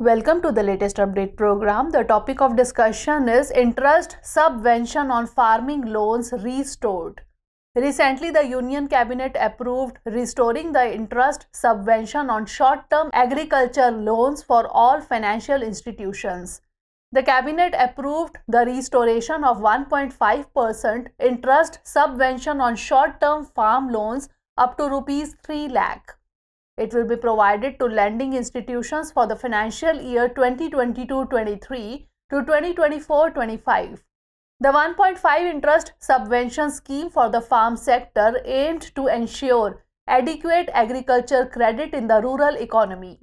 Welcome to the latest update program. The topic of discussion is interest subvention on farming loans restored. Recently, the Union Cabinet approved restoring the interest subvention on short term agriculture loans for all financial institutions. The Cabinet approved the restoration of 1.5% interest subvention on short term farm loans up to rupees 3 lakh. It will be provided to lending institutions for the financial year 2022-23 to 2024-25. The 1.5 interest subvention scheme for the farm sector aimed to ensure adequate agriculture credit in the rural economy.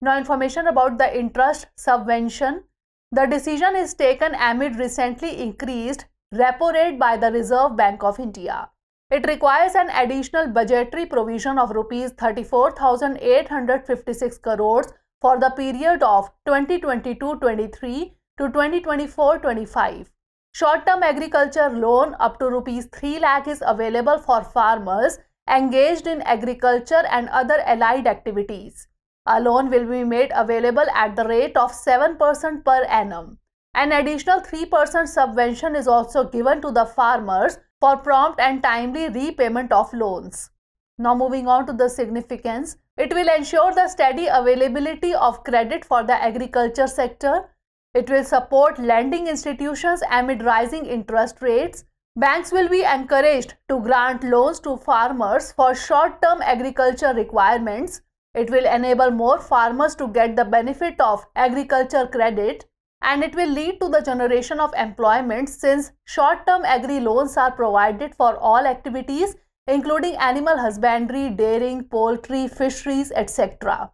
Now information about the interest subvention. The decision is taken amid recently increased repo rate by the Reserve Bank of India. It requires an additional budgetary provision of rupees 34,856 crores for the period of 2022-23 to 2024-25. Short-term agriculture loan up to rupees 3 lakh is available for farmers engaged in agriculture and other allied activities. A loan will be made available at the rate of 7% per annum. An additional 3% subvention is also given to the farmers for prompt and timely repayment of loans. Now moving on to the significance, it will ensure the steady availability of credit for the agriculture sector. It will support lending institutions amid rising interest rates. Banks will be encouraged to grant loans to farmers for short-term agriculture requirements. It will enable more farmers to get the benefit of agriculture credit and it will lead to the generation of employment since short-term agri loans are provided for all activities including animal husbandry, dairying, poultry, fisheries, etc.